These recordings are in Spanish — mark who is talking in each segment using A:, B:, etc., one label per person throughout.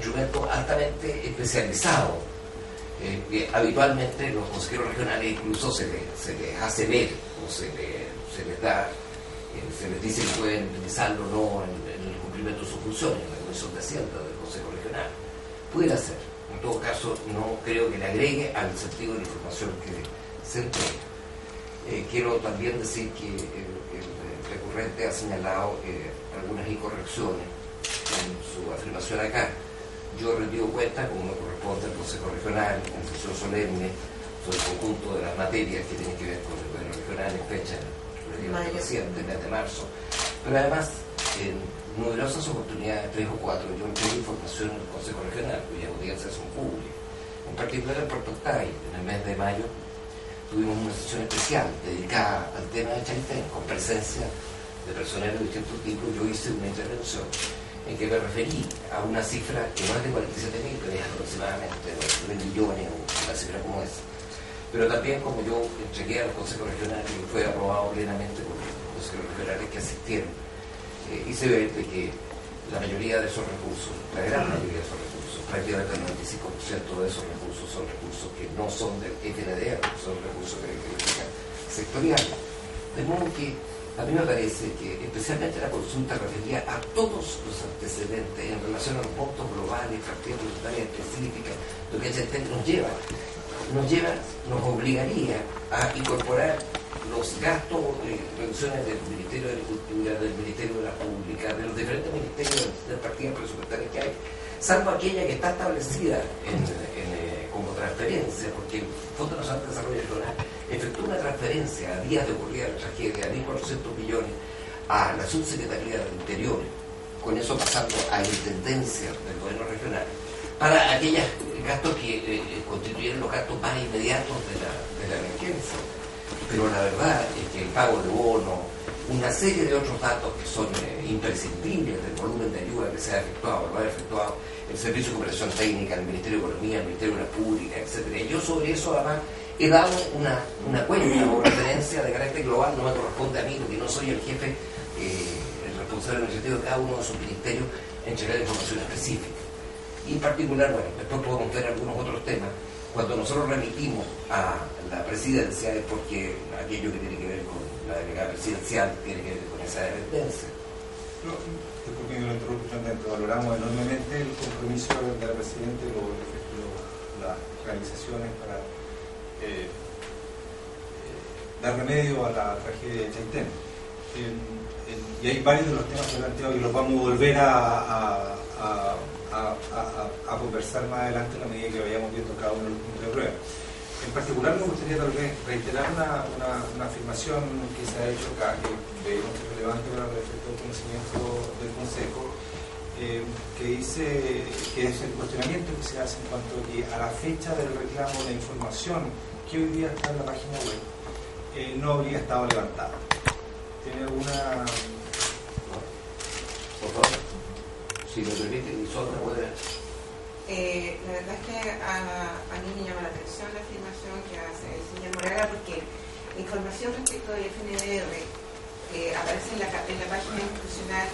A: instrumento altamente especializado. Eh, habitualmente los consejeros regionales incluso se les, se les hace ver o se les, se les da, eh, se les dice que pueden utilizarlo o no en, el cumplimiento de sus funciones, en la Comisión de Hacienda del Consejo Regional. Puede ser. En todo caso, no creo que le agregue al sentido de la información que se entrega. Eh, quiero también decir que el, recurrente ha señalado algunas incorrecciones en su afirmación acá yo he rendido cuenta, como me corresponde al Consejo Regional, en sesión solemne, sobre el conjunto de las materias que tienen que ver con el gobierno regional en fecha reciente, mes de marzo. Pero además, en numerosas oportunidades, tres o cuatro, yo entregué información en el Consejo Regional, cuyas audiencias son públicas. En particular en Puerto Octay, en el mes de mayo, tuvimos una sesión especial dedicada al tema de Chaitén, con presencia de personal de distintos tipos. Yo hice una intervención en que me referí a una cifra que no es de 47 mil, pero es aproximadamente 9 millones o una cifra como esa. Pero también como yo entregué a los consejos regionales y fue aprobado plenamente por los consejos regionales que asistieron, eh, hice ver que la mayoría de esos recursos, la gran mayoría de esos recursos, prácticamente el 95% de esos recursos son recursos que no son del FNDR, son recursos de política sectorial. De modo que a mí me parece que especialmente la consulta refería a todos los antecedentes en relación a los puntos globales, partidas tributarias específicas, lo que nos lleva, nos lleva, nos obligaría a incorporar los gastos, eh, reducciones del Ministerio de Agricultura, del Ministerio de la Pública, de los diferentes ministerios de partidas presupuestarias que hay, salvo aquella que está establecida eh, como transferencia, porque el Fondo Nacional de Desarrollo Regional efectuó una transferencia a días de ocurrir la tragedia de 1.400 millones a la subsecretaría del Interior, con eso pasando a intendencia del gobierno regional, para aquellos gastos que eh, eh, constituyen los gastos más inmediatos de la, de la emergencia. Pero la verdad es que el pago de bono, una serie de otros datos que son eh, imprescindibles del volumen de ayuda que se ha efectuado, lo ha efectuado el Servicio de Cooperación Técnica, el Ministerio de Economía, el Ministerio de la Pública, etc. Yo sobre eso además he dado una, una cuenta o referencia de carácter global, no me corresponde a mí porque no soy el jefe, eh, el responsable administrativo de cada uno de sus ministerios, entregar información específica. Y en particular, bueno, después podemos ver algunos otros temas. Cuando nosotros remitimos a la presidencia es porque aquello que tiene que ver con la delegada presidencial tiene que ver con esa dependencia.
B: No, disculpe que lo interrupción valoramos enormemente el compromiso de la Presidenta y las realizaciones para eh, dar remedio a la tragedia de Chaitén. y hay varios de los temas que los vamos a volver a, a, conversar más adelante a la medida que vayamos viendo cada uno de los puntos de prueba. En particular me gustaría tal vez reiterar una, afirmación que se ha hecho acá, que veíamos que es relevante para respecto al conocimiento del Consejo, eh, que dice que es el cuestionamiento que se hace en cuanto a la fecha del reclamo de información que hoy día está en la página web, eh, no habría estado levantado. ¿Tiene alguna...?
A: Por favor, si me permite,
C: Isolda puede... Eh, la verdad es que a, mí me llama la atención la afirmación que hace el señor Moraga porque la información respecto del FNDR eh, aparece en la, página institucional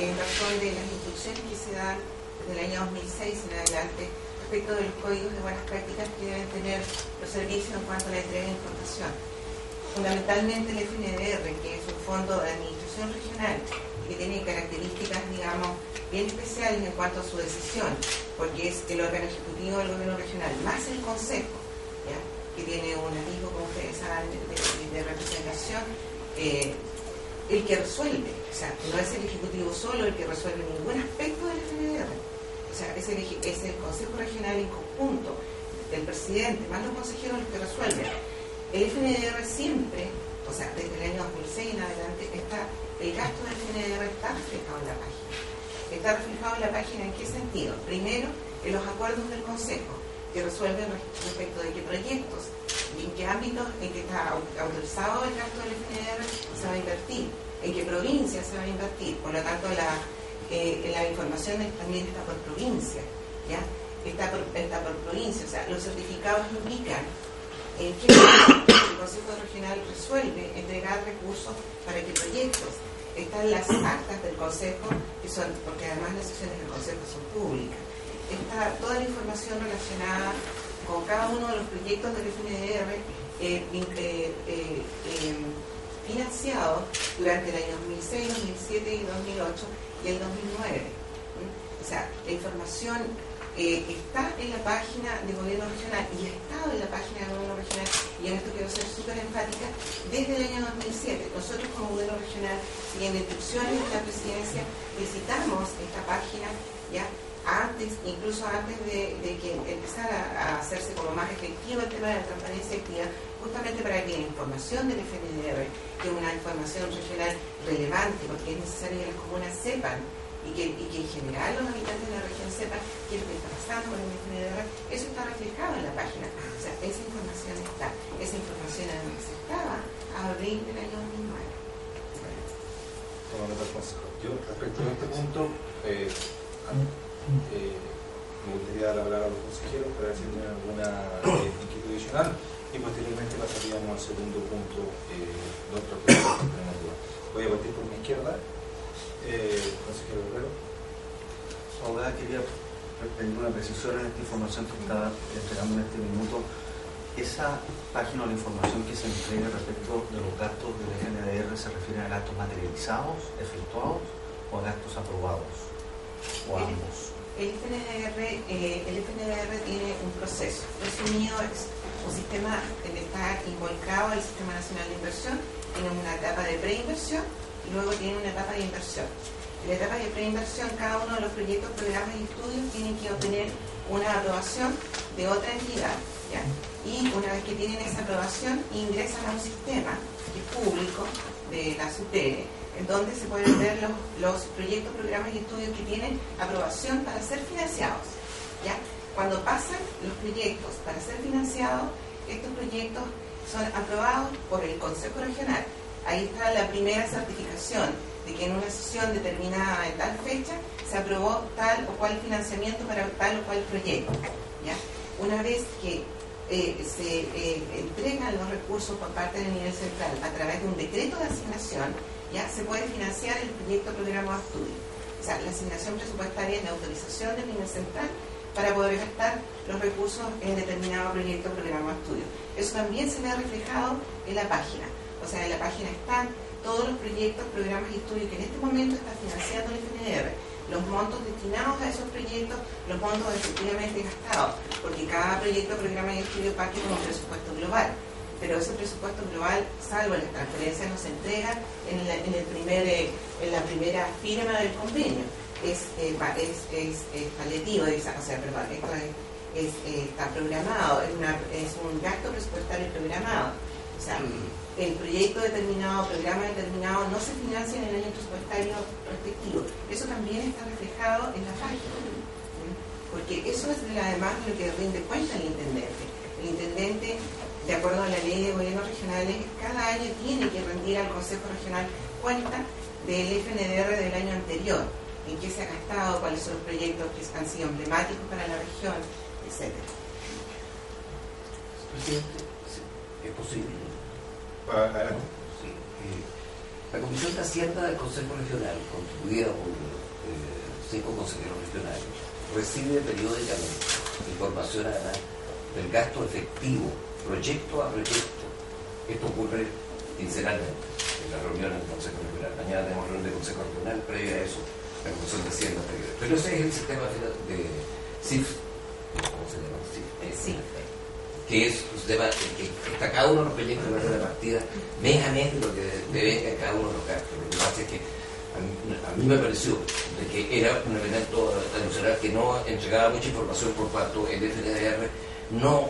C: en razón de las instrucciones que se dan desde el año 2006 en adelante respecto de los códigos de buenas prácticas que deben tener los servicios en cuanto a la entrega de información. Fundamentalmente el FNDR, que es un fondo de administración regional que tiene características, digamos, bien especiales en cuanto a su decisión, porque es el órgano ejecutivo del gobierno regional, más el consejo, que tiene un amigo, como ustedes saben, de, representación, eh, el que resuelve, o sea, no es el ejecutivo solo el que resuelve ningún aspecto del FNDR o sea, es el, Consejo Regional en conjunto del presidente, más los consejeros los que resuelven. El FNDR siempre, o sea, desde el año 2006 en adelante, está, el gasto del FNDR está reflejado en la página. Está reflejado en la página en qué sentido? Primero, en los acuerdos del Consejo, que resuelven respecto de qué proyectos y en qué ámbitos en que está autorizado el gasto del FNDR se va a invertir, en qué provincia se va a invertir. Por lo tanto, la eh, información también está por provincia, ¿ya? Está por, está por provincia, o sea, los certificados indican eh, que el Consejo Regional resuelve entregar recursos para qué proyectos. Están las actas del Consejo, que son, porque además las sesiones del Consejo son públicas. está toda la información relacionada con cada uno de los proyectos del FNDR eh, eh, eh, financiados durante el año 2006, 2007 y 2008 y el 2009. O sea, la información está en la página de gobierno regional y ha estado en la página de gobierno regional, y en esto quiero ser súper enfática, desde el año 2007. Nosotros como gobierno regional, siguiendo instrucciones de la presidencia, visitamos esta página ya antes, incluso antes de, que empezara a hacerse como más efectivo el tema de la transparencia activa, justamente para que la información del FNDR, que es una información regional relevante, porque es necesario que las comunas sepan y que, en general los habitantes de la región sepan qué es lo que está pasando con el FNDR, eso está reflejado en la página. O sea, esa información está, esa información además estaba a abril del año 2009.
B: Yo, respecto a este punto, eh, eh, me gustaría hablar a los consejeros para ver si tienen alguna eh, inquietud adicional y posteriormente pasaríamos al segundo punto eh, de otro que Voy a partir por mi izquierda. Eh, consejero Guerrero.
D: Ahora quería pedir una precisión en esta información que está entregando en este minuto. Esa página o la información que se entrega respecto de los gastos del FNDR se refiere a gastos materializados, efectuados o a gastos aprobados o ambos.
C: El FNDR, eh, el FNDR tiene un proceso. Resumido, es un sistema que está involucrado el Sistema Nacional de Inversión, tiene una etapa de preinversión luego tiene una etapa de inversión. En la etapa de preinversión, cada uno de los proyectos, programas y estudios tienen que obtener una aprobación de otra entidad. Y una vez que tienen esa aprobación, ingresan a un sistema público de la SUTERE, en donde se pueden ver los, proyectos, programas y estudios que tienen aprobación para ser financiados. ¿ya? Cuando pasan los proyectos para ser financiados, estos proyectos son aprobados por el Consejo Regional. Ahí está la primera certificación de que en una sesión determinada en tal fecha se aprobó tal o cual financiamiento para tal o cual proyecto. ¿ya? Una vez que eh, se eh, entregan los recursos por parte del nivel central a través de un decreto de asignación, ya se puede financiar el proyecto programa de estudio. O sea, la asignación presupuestaria es la autorización del nivel central para poder gastar los recursos en determinado proyecto programa de estudio. Eso también se ve reflejado en la página. O sea, en la página están todos los proyectos, programas y estudios que en este momento está financiando el FNDR, los montos destinados a esos proyectos, los montos efectivamente gastados, porque cada proyecto, programa y estudio parte con un presupuesto global pero ese presupuesto global, salvo las transferencias, no se entrega en la, el primer, eh, en la primera firma del convenio. Es, eh, es, es, es paliativo, o sea, perdón, esto es, eh, está programado, es, es un gasto presupuestario programado. O sea, el proyecto determinado, programa determinado, no se financia en el año presupuestario respectivo. Eso también está reflejado en la página. Porque eso es además lo que rinde cuenta el intendente. El intendente de acuerdo a la ley de gobiernos regionales, cada año tiene que rendir al Consejo Regional cuenta del FNDR del año anterior, en qué se ha gastado, cuáles son los proyectos que han sido emblemáticos para la región, etc.
A: es posible. Sí. Eh, la Comisión de Hacienda del Consejo Regional, constituida por eh, cinco consejeros regionales, recibe periódicamente información además del gasto efectivo proyecto a proyecto. Esto ocurre quincenalmente en la reunión del Consejo Regional. Mañana tenemos reunión del Consejo Regional, previa a eso, la Comisión de Hacienda Pero ese es el sistema de CIF, ¿cómo se llama? CIF. Eh, que es sistema que está cada uno de los proyectos de la partida mes a mes de lo que debe cada uno de los. Lo que pasa es que a mí, me pareció de que era un elemento adicional que no entregaba mucha información por cuanto el FDR no